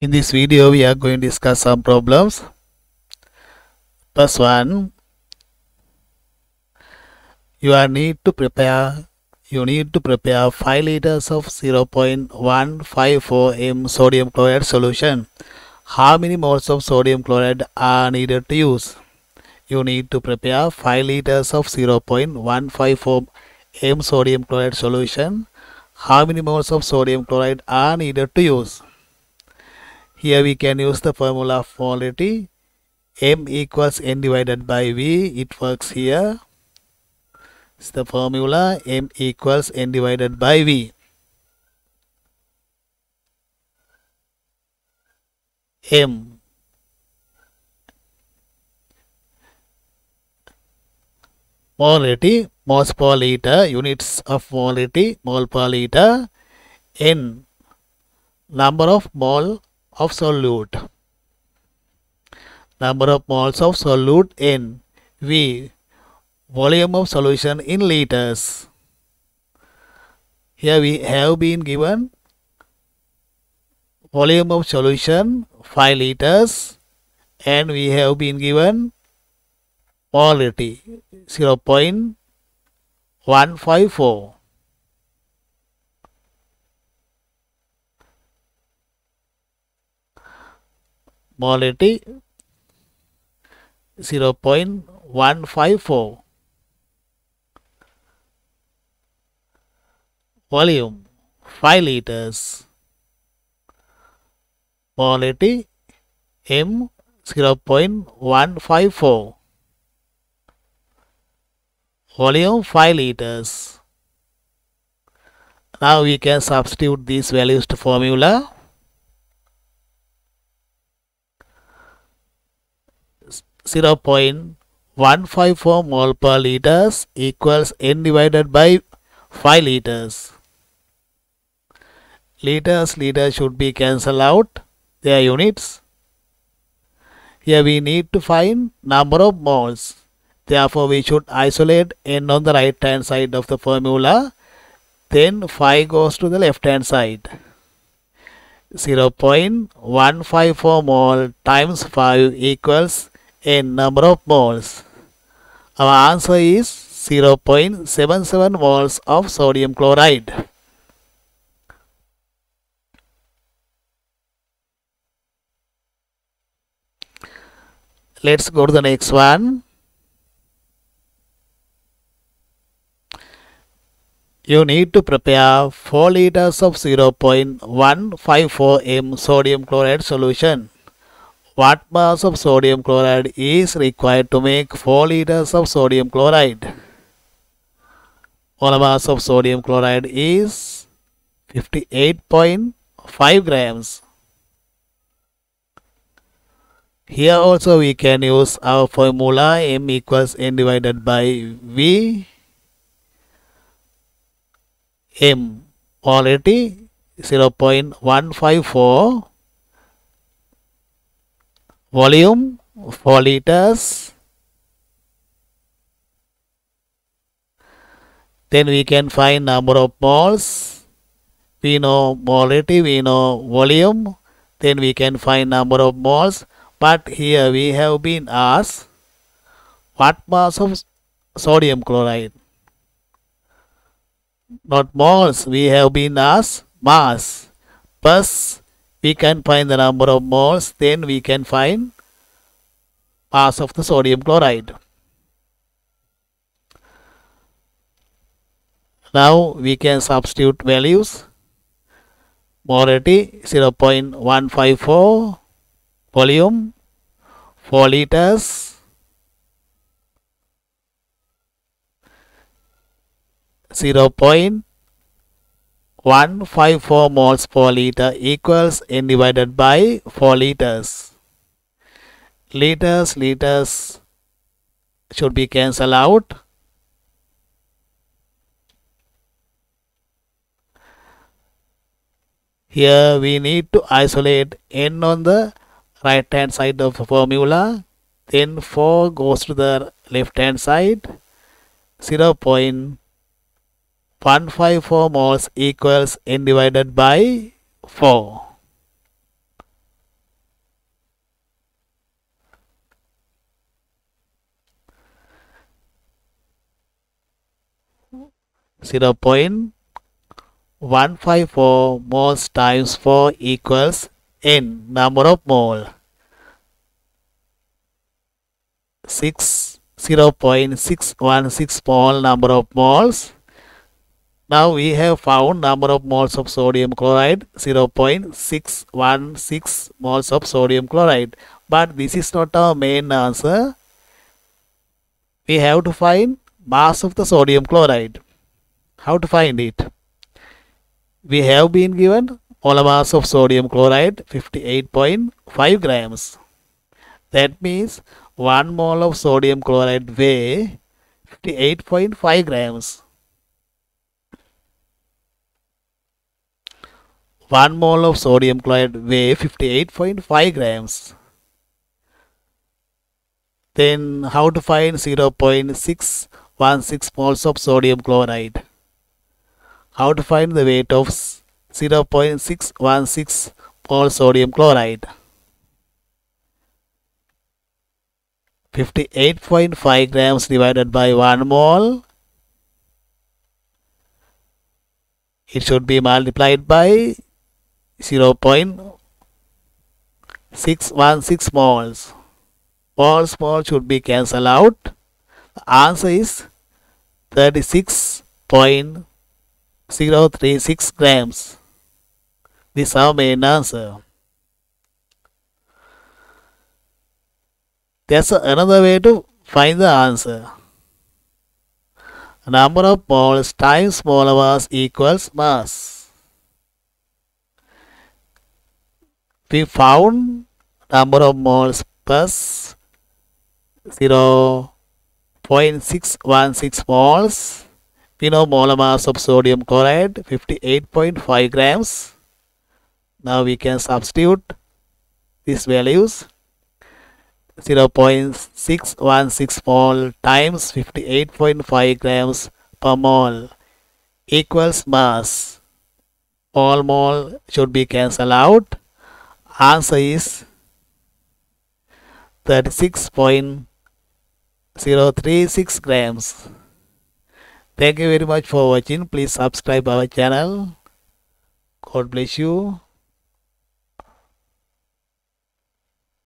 In this video, we are going to discuss some problems. First one, you are need to prepare you need to prepare 5 liters of 0.154 m sodium chloride solution. How many moles of sodium chloride are needed to use? You need to prepare 5 liters of 0.154 m sodium chloride solution. How many moles of sodium chloride are needed to use? Here we can use the formula of molarity. M equals N divided by V. It works here. It's the formula M equals N divided by V. M molarity moles per liter units of molarity mole per liter N number of mole of solute number of moles of solute N V. Volume of solution in liters. Here we have been given volume of solution 5 liters and we have been given molarity 0.154 molarity 0.154 volume 5 liters. Molarity m 0.154 volume 5 liters. Now we can substitute these values to formula Zero point one five four mole per liters equals n divided by 5 liters. Liters, liters should be cancelled out their units. Here we need to find number of moles. Therefore, we should isolate n on the right hand side of the formula. Then 5 goes to the left hand side. 0.154 mole times 5 equals n number of moles. Our answer is 0.77 moles of sodium chloride. Let's go to the next one. You need to prepare 4 liters of 0.154 m sodium chloride solution. What mass of sodium chloride is required to make 4 liters of sodium chloride? Molar mass of sodium chloride is 58.5 grams. Here also we can use our formula M equals N divided by V. M molarity 0.154 volume 4 liters. Then we can find number of moles. We know molarity we know volume. Then we can find number of moles. But here we have been asked what mass of sodium chloride? Not moles we have been asked mass plus we can find the number of moles then we can find mass of the sodium chloride. Now we can substitute values. Molarity 0.154 volume 4 liters. Zero point one five four moles per liter equals n divided by 4 liters. Liters, liters should be cancelled out. Here we need to isolate n on the right hand side of the formula. Then 4 goes to the left hand side. 0 154 moles equals n divided by 4. Zero point one five four moles times four equals n number of mole six zero point six one six mole number of moles now we have found number of moles of sodium chloride 0.616 moles of sodium chloride. But this is not our main answer. We have to find mass of the sodium chloride. How to find it? We have been given molar mass of sodium chloride 58.5 grams. That means 1 mole of sodium chloride weigh 58.5 grams 1 mole of sodium chloride weigh 58.5 grams. Then how to find 0.616 moles of sodium chloride? How to find the weight of 0.616 moles sodium chloride? 58.5 grams divided by 1 mole it should be multiplied by 0.616 moles. Moles moles should be cancelled out. The answer is 36.036 grams. This is our main answer. There's another way to find the answer. Number of moles times molar mass equals mass. We found number of moles plus 0.616 moles. We know molar mass of sodium chloride 58.5 grams. Now we can substitute these values 0.616 mole times 58.5 grams per mole equals mass. All mole should be cancelled out answer is 36.036 grams. Thank you very much for watching. Please subscribe our channel. God bless you